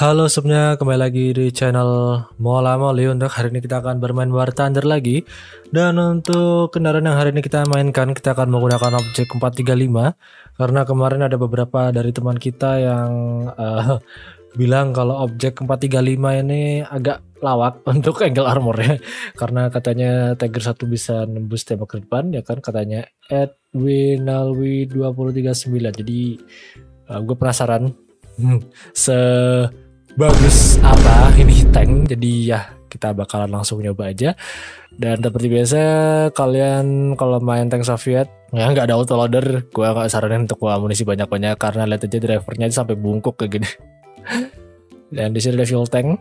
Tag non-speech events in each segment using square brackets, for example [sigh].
Halo semuanya, kembali lagi di channel Mola Moli Untuk hari ini kita akan bermain War Thunder lagi. Dan untuk kendaraan yang hari ini kita mainkan Kita akan menggunakan objek 435 Karena kemarin ada beberapa dari teman kita yang uh, Bilang kalau objek 435 ini agak lawak [laughs] untuk angle armornya. Karena katanya Tiger 1 bisa nembus tembak ke depan Ya kan? Katanya Edwin Alwi 239 Jadi uh, gue penasaran. Se bagus apa ini tank? Jadi ya kita bakalan langsung nyoba aja. Dan seperti biasa kalian kalau main tank Soviet ya nggak ada autoloader gue nggak saranin untuk amunisi banyak-banyak karena lihat aja drivernya sampai bungkuk kayak gini dan di sini ada fuel tank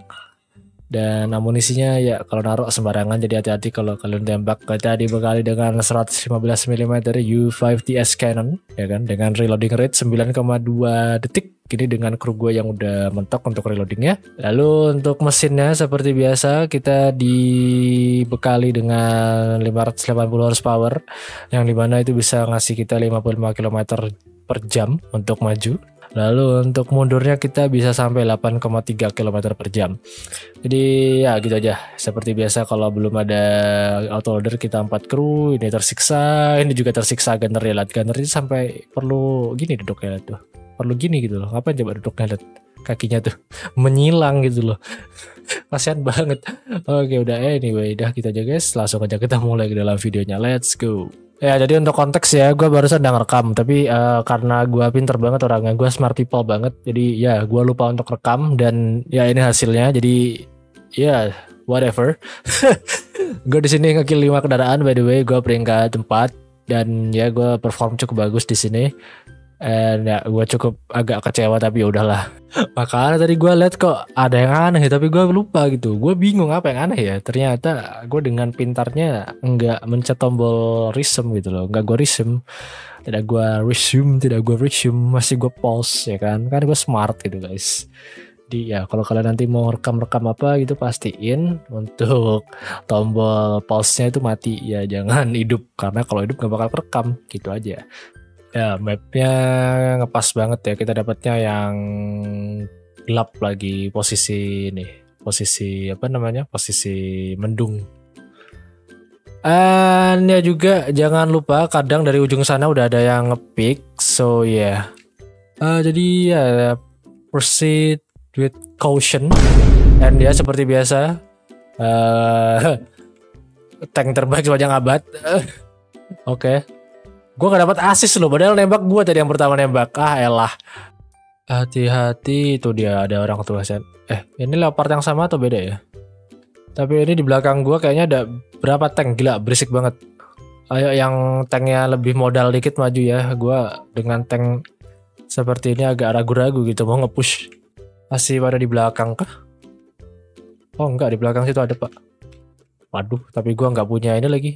dan amunisinya ya kalau naruh sembarangan jadi hati-hati kalau kalian tembak kita dibekali dengan 115 mm U5TS cannon ya kan dengan reloading rate 9,2 detik Gini dengan kru gue yang udah mentok untuk reloadingnya. Lalu untuk mesinnya seperti biasa kita dibekali dengan 580 horsepower yang di mana itu bisa ngasih kita 55 km per jam untuk maju. Lalu untuk mundurnya kita bisa sampai 8,3 km per jam. Jadi ya gitu aja. Seperti biasa kalau belum ada autoloader kita 4 kru, ini tersiksa, ini juga tersiksa gunner ya. Gunner sampai perlu gini duduk ya tuh perlu gini gitu loh ngapain coba duduk ngeliat kakinya tuh [laughs] menyilang gitu loh. [laughs] Kasihan banget. Oke udah anyway dah kita aja guys. Langsung aja kita mulai ke dalam videonya. Let's go. Ya jadi untuk konteks ya gue barusan udah ngerekam tapi uh, karena gue pinter banget orangnya gue smart people banget jadi ya gue lupa untuk rekam dan ya ini hasilnya jadi ya whatever. [laughs] Gue di sini ngekill 5 kendaraan by the way gue peringkat 4 dan ya gue perform cukup bagus di sini And ya gue cukup agak kecewa tapi ya udahlah. [laughs] Makanya tadi gue lihat kok ada yang aneh tapi gue lupa gitu. Gue bingung apa yang aneh ya. Ternyata gue dengan pintarnya nggak mencet tombol resume gitu loh. Nggak gue resume. Tidak gue resume, tidak gue resume. Masih gue pause ya kan. Kan gue smart gitu guys. Jadi ya kalau kalian nanti mau rekam-rekam apa gitu pastiin untuk tombol pause-nya itu mati ya jangan [laughs] hidup karena kalau hidup nggak bakal rekam gitu aja. Ya, mapnya ngepas banget ya. Kita dapatnya yang gelap lagi posisi ini. Posisi apa namanya? Posisi mendung. Dan ya juga jangan lupa kadang dari ujung sana udah ada yang ngepick. So ya. Yeah. Uh, jadi ya proceed with caution. Dan ya seperti biasa uh, [laughs] tank terbaik sepanjang abad. [laughs] Oke. okay. Gue gak dapat asis loh, padahal nembak gue tadi yang pertama nembak. Ah elah. Hati-hati itu dia ada orang tua sen. Eh ini leopard yang sama atau beda ya? Tapi ini di belakang gue kayaknya ada berapa tank gila berisik banget. Ayo yang tanknya lebih modal dikit maju ya. Gue dengan tank seperti ini agak ragu-ragu gitu mau ngepush. Masih pada di belakang kah? Oh enggak di belakang situ ada pak. Waduh tapi gue nggak punya ini lagi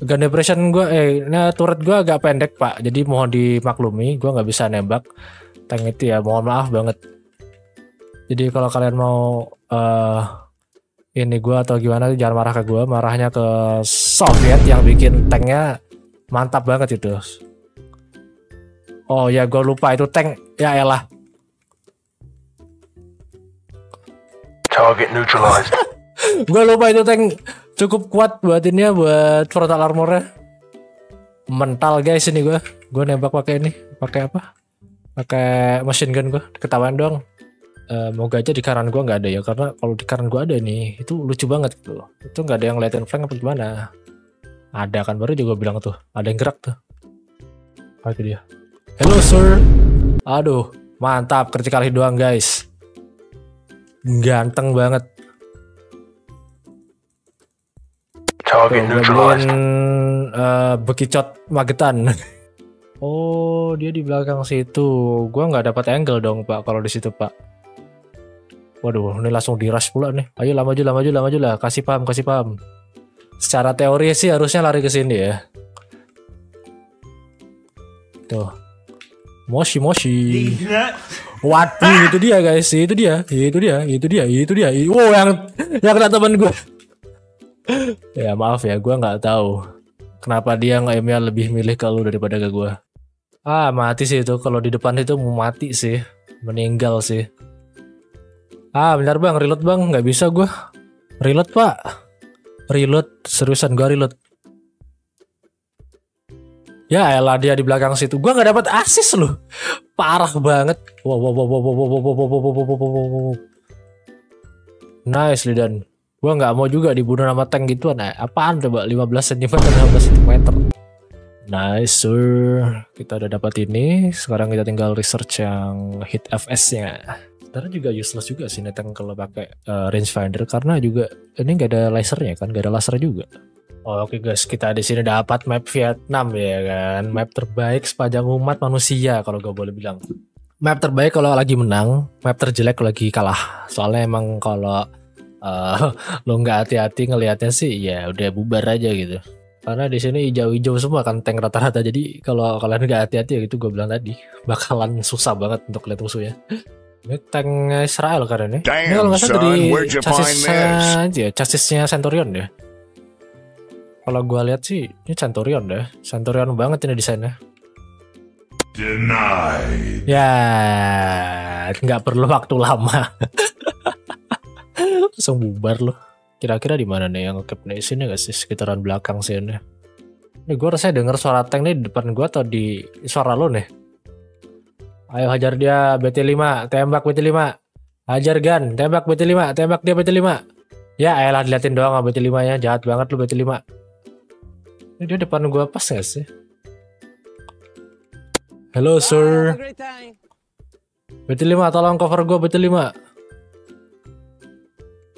Gun depression gue, eh, nah turret gue agak pendek pak, jadi mohon dimaklumi, gue nggak bisa nembak tank itu ya, mohon maaf banget. Jadi kalau kalian mau uh, ini gue atau gimana, jangan marah ke gue, marahnya ke Soviet yang bikin tanknya mantap banget itu. Oh ya, gue lupa itu tank, ya elah. Target neutralized. [laughs] gue lupa itu tank cukup kuat buat ini ya buat frontal armornya mental guys ini gue gue nembak pakai ini pakai apa? Pakai machine gun gue ketahuan doang. Uh, moga aja di kanan gue nggak ada ya karena kalau di kanan gue ada nih itu lucu banget tuh itu nggak ada yang liatin flank apa gimana. Ada kan baru juga bilang tuh. Ada yang gerak tuh. Apa itu dia. Hello sir. Aduh mantap. Critical hit doang guys. Ganteng banget Target neutralized. uh, bekicot magetan. [laughs] oh, dia di belakang situ. Gua nggak dapat angle dong, Pak, kalau di situ, Pak. Waduh, ini langsung di rush pula nih. Ayo lama maju, lama maju, lama maju lah. Kasih paham, kasih paham. Secara teori sih harusnya lari ke sini ya. Tuh. Moshi Moshi. Waduh, itu dia guys, itu dia, itu dia, itu dia, itu dia. Wow, yang yang kena teman gue ya maaf ya gue nggak tahu kenapa dia email lebih milih ke lu daripada ke gue Ah mati sih itu kalau di depan itu mau mati sih meninggal sih. Ah bentar bang reload bang nggak bisa gue reload pak reload seriusan gue reload. Ya elah dia di belakang situ. Gua nggak dapat asis loh. Parah banget. Wow wow wow wow wow wow wow wow wow wow wow wow wow. Nice Lidan. Gua nggak mau juga dibunuh sama tank gitu nah. Apaan coba 15 cm 15 cm. Nice sir. Kita udah dapat ini. Sekarang kita tinggal research yang hit FS-nya. Sebenarnya juga useless juga sih tank kalau pakai uh, rangefinder karena juga ini nggak ada lasernya kan, nggak ada laser juga. Oke okay guys, kita di sini dapat map Vietnam ya kan, map terbaik sepanjang umat manusia kalau gue boleh bilang. Map terbaik kalau lagi menang, map terjelek kalau lagi kalah. Soalnya emang kalau uh, [laughs] lo nggak hati-hati ngelihatnya sih, ya udah bubar aja gitu. Karena di sini hijau-hijau semua kan tank rata-rata. Jadi kalau kalian nggak hati-hati ya gitu gue bilang tadi, [laughs] bakalan susah banget untuk lihat musuhnya. Ini tank Israel karena ini. Ini kalau nggak salah dari chassisnya aja, chassisnya Centurion ya. Kalau gue lihat sih ini Centurion deh, Centurion banget ini desainnya. Denied. Ya, nggak perlu waktu lama. [laughs] Langsung bubar loh. Kira-kira di mana nih yang ngekep nih sini gak sih sekitaran belakang sih ini? Ini gue rasanya denger suara tank nih di depan gue atau di suara lo nih. Ayo hajar dia BT5, tembak BT5. Hajar Gan, tembak BT5, tembak dia BT5. Ya elah diliatin doang sama BT5 ya, jahat banget lu BT5. Ini dia depan gua pas gak sih? Halo sir. BT5 tolong cover gua BT5.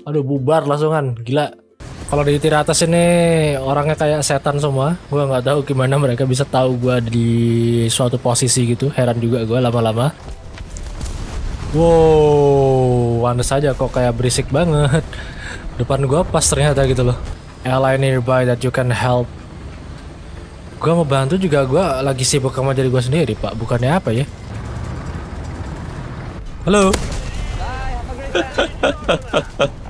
Aduh bubar langsungan, gila. Kalau di tirai atas ini orangnya kayak setan semua. Gua nggak tahu gimana mereka bisa tahu gua di suatu posisi gitu. Heran juga gua lama-lama. Wow, anda saja kok kayak berisik banget. Depan gua pas ternyata gitu loh. Ally nearby that you can help gue mau bantu juga gue lagi sibuk sama diri gue sendiri pak bukannya apa ya halo [laughs]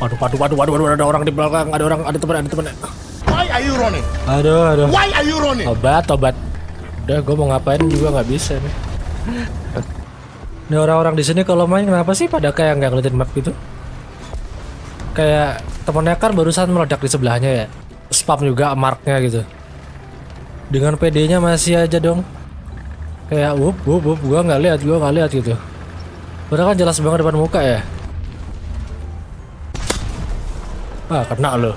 waduh waduh waduh waduh waduh ada orang di belakang ada orang ada teman ada teman. Why are you running? Aduh aduh. Why are you running? Obat obat udah gue mau ngapain juga nggak bisa nih. Ini orang-orang di sini kalau main kenapa sih pada kayak nggak ngeliatin map gitu? Kayak temennya kan barusan meledak di sebelahnya ya. Spam juga marknya gitu. Dengan PD nya masih aja dong. Kayak wup wup wup gua nggak lihat gua nggak lihat gitu. Padahal kan jelas banget depan muka ya ah kena loh.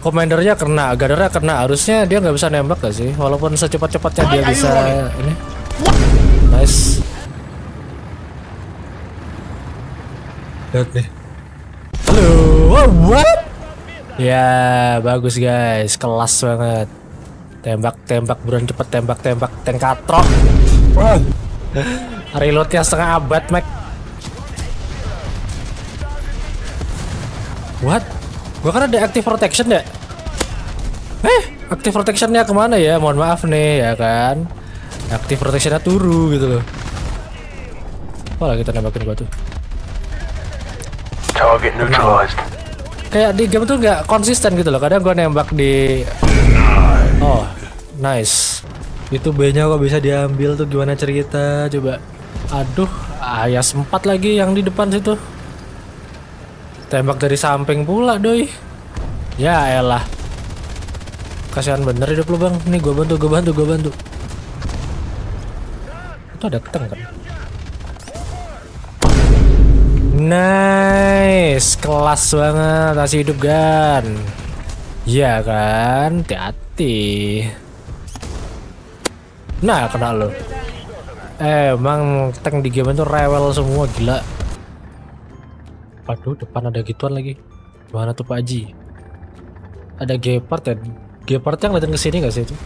Komandernya kena. Gadarnya kena. Harusnya dia nggak bisa nembak gak sih? Walaupun secepat-cepatnya dia bisa ini. Nice. Lihat nih. Halo. Oh, what? Ya, bagus guys, kelas banget. Tembak, tembak, buruan cepet tembak, tembak, tank katrok. Reloadnya setengah abad, Mac. What? Gua kan ada active protection ya? Eh, active protectionnya ke mana ya? Mohon maaf nih, ya kan? Active protectionnya turu gitu loh. Oh, lagi kita nembakin gua tuh. Target neutralized kayak di game tuh nggak konsisten gitu loh kadang gue nembak di oh nice itu B nya kok bisa diambil tuh gimana cerita coba aduh ayah sempat lagi yang di depan situ tembak dari samping pula doi ya elah kasihan bener hidup lu bang nih gue bantu gue bantu gue bantu itu ada keteng kan Nice, kelas banget masih hidup kan? Iya kan, hati-hati. Nah, kena lo. Eh, emang tank di game itu rewel semua gila. Aduh, depan ada gituan lagi. Mana tuh Pak Haji? Ada Gepard ya? Gepard yang ngeliatin ke sini gak sih itu?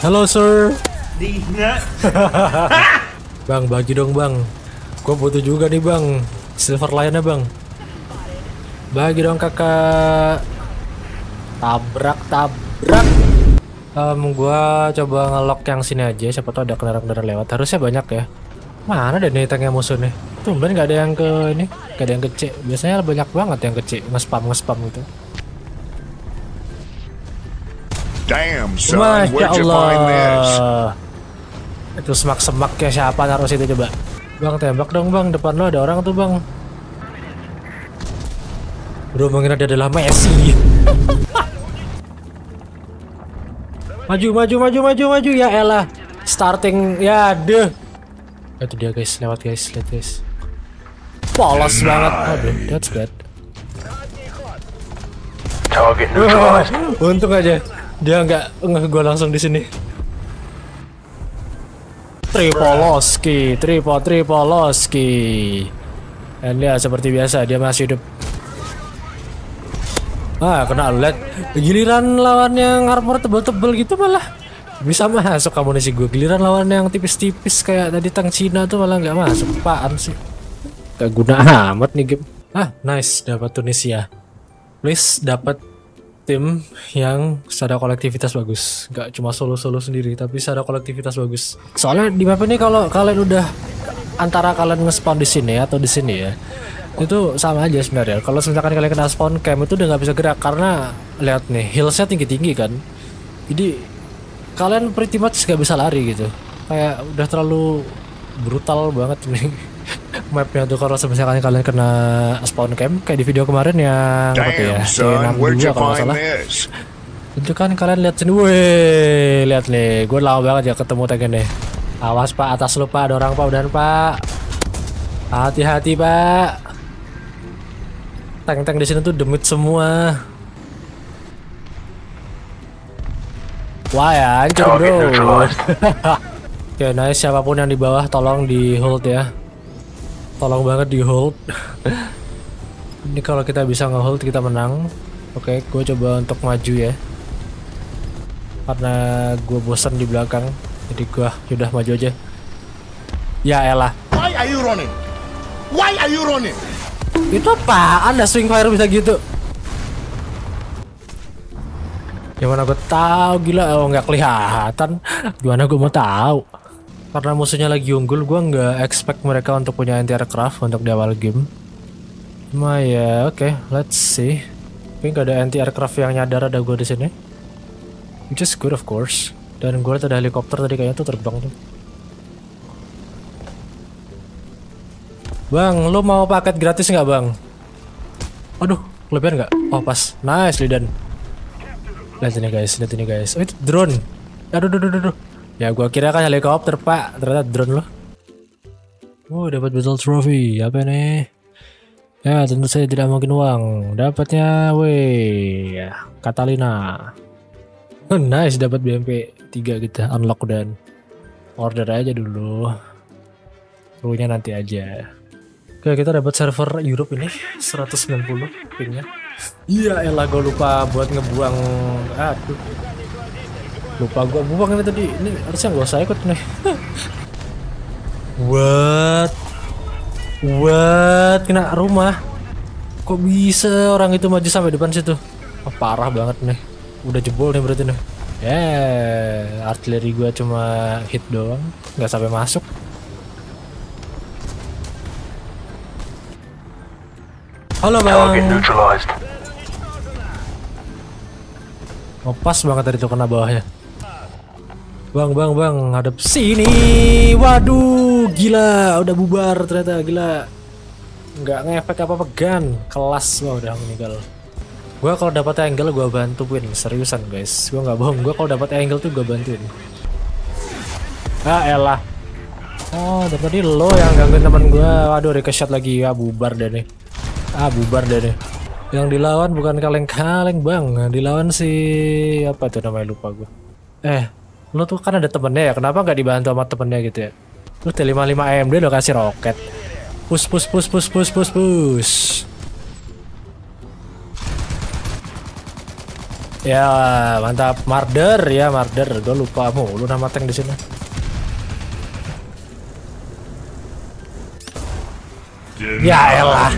Halo sir. [laughs] bang, bagi dong bang. Gue butuh juga nih bang Silver Lion-nya bang Bagi dong kakak Tabrak tabrak um, Gue coba ngelok yang sini aja Siapa tau ada kendaraan-kendaraan lewat Harusnya banyak ya Mana deh nih tanknya musuh nih Tumben gak ada yang ke ini Gak ada yang kecil Biasanya banyak banget yang kecil Nge-spam nge-spam gitu Damn, son, Masya? Allah. Itu semak-semak ya siapa naruh situ coba? Bang tembak dong bang, depan lo ada orang tuh bang. Bro mengira dia adalah Messi. [laughs] maju maju maju maju maju ya elah. Starting ya deh. Itu dia guys, lewat guys, lihat guys. Polos banget. Aduh, that's bad. Target Wah, untung aja dia nggak nggak gue langsung di sini. Tripoloski, Tripo Tripoloski. Dan dia seperti biasa dia masih hidup. Ah, kena lihat. Giliran lawan yang armor tebel-tebel gitu malah bisa masuk amunisi gue. Giliran lawan yang tipis-tipis kayak tadi tank Cina tuh malah nggak masuk. Apaan sih? Gak guna amat nih game. Ah, nice dapat Tunisia. Please dapat tim yang secara kolektivitas bagus. Nggak cuma solo-solo sendiri tapi secara kolektivitas bagus. Soalnya di map ini kalau kalian udah antara kalian nge-spawn di sini atau di sini ya itu sama aja sebenarnya. Kalau misalkan kalian kena spawn camp itu udah nggak bisa gerak karena lihat nih hillsnya tinggi-tinggi kan. Jadi kalian pretty much nggak bisa lari gitu. Kayak udah terlalu brutal banget nih mapnya tuh kalau misalkan kalian kena spawn camp kayak di video kemarin yang apa tuh ya? Damn, son, C62 you kalau nggak salah. this? itu kan kalian lihat sini weh lihat nih. Gue lama banget ya ketemu tank ini. Awas pak. Atas lu pak. Ada orang pak. Udahan pak. Hati-hati pak. Tank-tank di sini tuh demit semua. Wah ya hancur bro. [laughs] oke nice. Siapa pun yang di bawah tolong di hold ya tolong banget di hold. Ini kalau kita bisa nge-hold kita menang. Oke gue coba untuk maju ya. Karena gue bosan di belakang jadi gue yaudah maju aja. Ya elah Why are you running? Why are you running? itu apaan? Dah swing fire bisa gitu? Gimana gue tahu? Gila oh nggak kelihatan. Gimana gue mau tahu karena musuhnya lagi unggul gue nggak expect mereka untuk punya anti aircraft untuk di awal game cuma ya oke let's see tapi nggak ada anti aircraft yang nyadar ada gue di sini which is good of course dan gue ada helikopter tadi kayaknya tuh terbang tuh Bang, lo mau paket gratis nggak bang? Aduh, kelebihan nggak? Oh pas, nice Lidan. Lihat ini guys, lihat ini guys. Oh itu drone. Aduh, aduh, aduh, aduh. Ya gua kira kan helikopter pak, ternyata drone loh. Oh dapat battle trophy, apa nih? Ya tentu saja tidak mungkin uang. Dapatnya, weh, ya, Catalina. [laughs] Nice, dapat BMP 3 kita unlock dan order aja dulu. Krunya nanti aja. Oke kita dapat server Europe ini 190 pingnya. Iya elah gue lupa buat ngebuang aduh. Lupa gue buang ini tadi. Ini harusnya gak usah ikut nih. [laughs] What? What? Kena rumah. Kok bisa orang itu maju sampai depan situ? Oh, parah banget nih. Udah jebol nih berarti nih. Ya, yeah, artileri gua cuma hit doang, nggak sampai masuk. Halo bang. Oh, pas banget tadi tuh kena bawahnya. Bang, bang, bang, hadap sini. Waduh, gila, udah bubar ternyata, gila. Nggak ngefek apa-apa gun, kelas wah udah meninggal. Gua kalau dapat angle gua bantuin, seriusan guys. Gua nggak bohong, gua kalau dapat angle tuh gua bantuin. Ah, elah. Oh, dari tadi lo yang gangguin teman gua. Waduh, ricochet lagi. Ya, bubar deh nih. Ah, bubar deh nih. Yang dilawan bukan kaleng-kaleng, Bang. Dilawan si apa tuh namanya lupa gua. Eh, lo tuh kan ada temennya ya. Kenapa nggak dibantu sama temennya gitu ya? Lu T55 AMD udah kasih roket. Push push push push push push push. Ya, mantap. Marder ya, Marder. Gue lupa mulu nama tank di sini. Ya elah.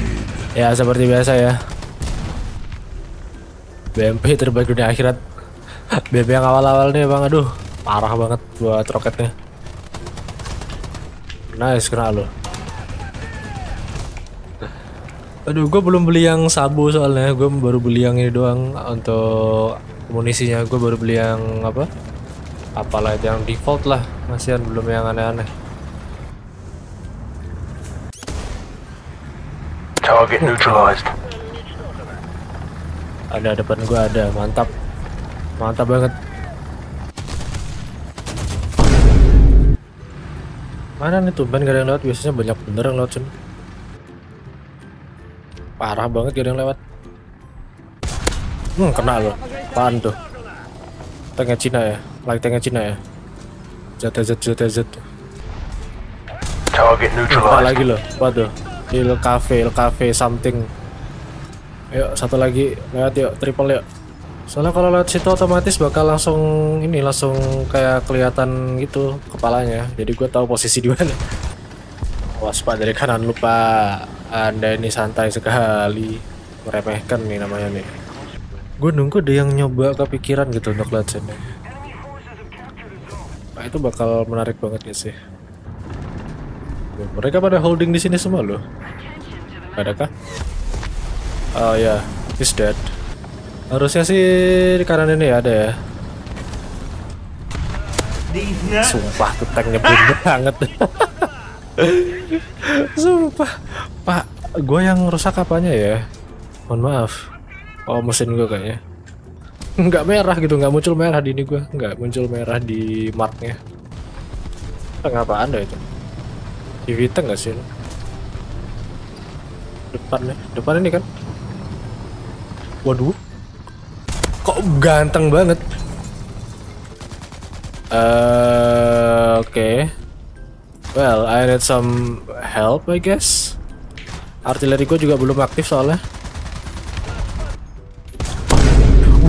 Ya seperti biasa ya. BMP terbaik dunia akhirat. [laughs] BMP yang awal-awal nih bang, aduh parah banget buat roketnya. Nice kena lo. Aduh, gue belum beli yang sabu soalnya. Gue baru beli yang ini doang untuk Amunisinya gue baru beli yang apa? Apalah itu yang default lah, masihan belum yang aneh-aneh. Target neutralized. Ada depan gue ada, mantap, mantap banget. Mana nih tuh ban gak ada yang lewat biasanya banyak bener yang lewat sini. Parah banget gak ada yang lewat. Hmm kena loh. Apaan tuh? Tanknya Cina ya, lagi tanknya Cina ya. ZTZ ZTZ. Target Kena neutralized. lagi loh. Apa tuh? Il Cafe, Il Cafe something. Yuk satu lagi lewat yuk triple yuk. Soalnya kalau lewat situ otomatis bakal langsung ini langsung kayak kelihatan gitu kepalanya. Jadi gue tahu posisi di mana. Waspada dari kanan lupa. Anda ini santai sekali. Meremehkan nih namanya nih. Gue nunggu deh yang nyoba kepikiran gitu untuk lihat sini. Nah, itu bakal menarik banget gak sih? Mereka pada holding di sini semua loh. Adakah? Oh ya, he's dead. Harusnya sih di kanan ini ada ya. Sumpah tuh tanknya bener [laughs] banget. Sumpah, Pak, gue yang rusak apanya ya? Mohon maaf. Oh mesin gue kayaknya. Nggak merah gitu, nggak muncul merah di ini gue, nggak muncul merah di marknya. Kenapa anda itu? Di Vita nggak sih? Depan nih, depan ini kan? Waduh, kok ganteng banget. Eh, oke. Well, I need some help, I guess. Artileri gue juga belum aktif soalnya.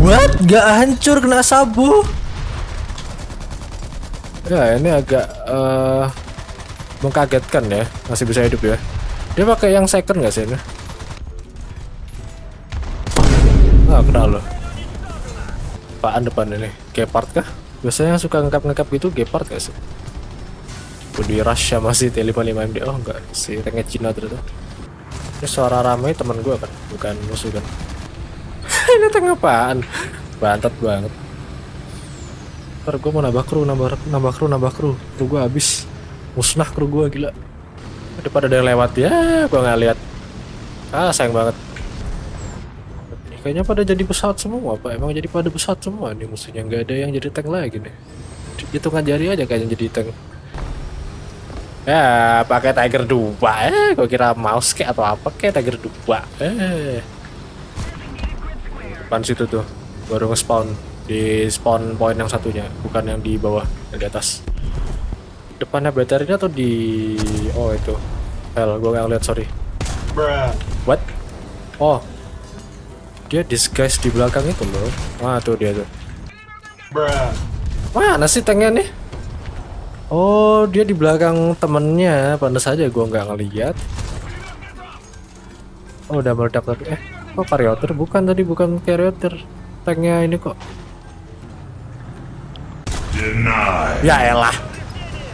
What? Gak hancur kena sabu? Ya, ini agak eh mengkagetkan ya. Masih bisa hidup ya. Dia pakai yang second gak sih ini? Ah, kena loh. Apaan depan ini? Gepard kah? Biasanya yang suka ngekap-ngekap gitu Gepard gak sih? Budi Rush sama si T55MD Oh enggak, si tanknya Cina ternyata. Ini suara ramai teman gue kan, bukan musuh kan? [laughs] Ini tank apaan? Bantet banget. Ntar gue mau nambah kru, nambah, nambah kru, nambah kru. Kru gue habis. Musnah kru gue gila. Ada pada ada yang lewat. Ya, gue nggak lihat. Ah sayang banget Kayaknya pada jadi pesawat semua pak. Emang jadi pada pesawat semua nih musuhnya nggak ada yang jadi tank lagi nih. Hitungan jari aja kayaknya jadi tank. Ya pakai Tiger 2 Eh. Gue kira mouse kayak atau apa kayak Tiger 2 Eh. Depan situ tuh Baru nge-spawn. Di spawn point yang satunya Bukan yang di bawah Yang di atas. Depannya baterainya atau di Oh itu. Hell gue nggak lihat sorry. What? Oh dia disguise di belakang itu loh. Wah tuh dia tuh. Mana sih tanknya nih? Oh dia di belakang temennya. Pantas aja gua nggak ngeliat. Oh udah meledak tapi eh kok karyoter bukan tadi bukan karyoter tanknya ini kok. Ya elah.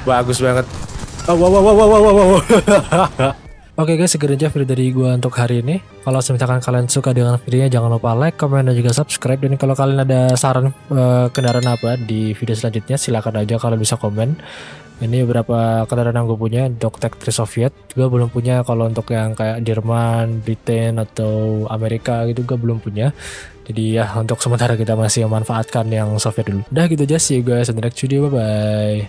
Bagus banget. Oh, wow wow wow wow wow wow. [laughs] Oke guys, segitu aja video dari gua untuk hari ini. Kalau misalkan kalian suka dengan videonya, jangan lupa like, comment, dan juga subscribe. Dan kalau kalian ada saran eh, kendaraan apa di video selanjutnya, silakan aja kalian bisa komen. Ini beberapa kendaraan yang gue punya, Doctec 3 Soviet. Gue belum punya kalau untuk yang kayak Jerman, Britain, atau Amerika gitu gue belum punya. Jadi ya untuk sementara kita masih memanfaatkan yang Soviet dulu. Udah gitu aja sih guys, in the next video, bye-bye.